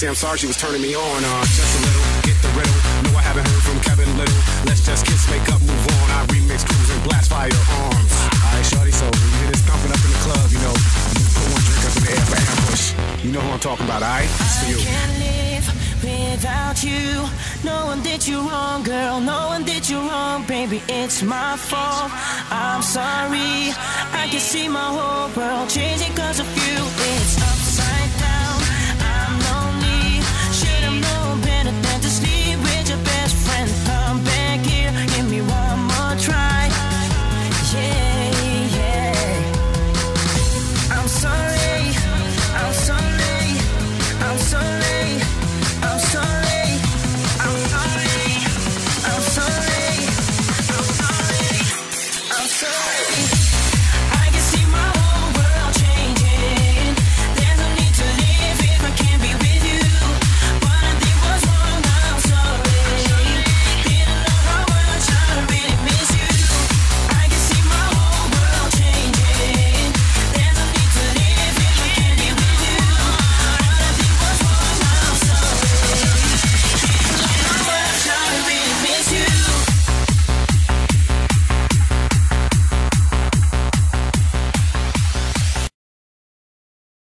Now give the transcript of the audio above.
say I'm sorry, she was turning me on. Uh, just a little, get the riddle. No, I haven't heard from Kevin Lyttle. Let's just kiss, make up, move on. I remix, cruise, and blast fire arms. Alright, shorty, so when you hear this thumping up in the club, you know, you put one drink up in the air for ambush. You know who I'm talking about, alright? It's for you. I can't live without you. No one did you wrong, girl. No one did you wrong, baby. It's my fault. I'm sorry. I can see my whole world changing cause of you. It's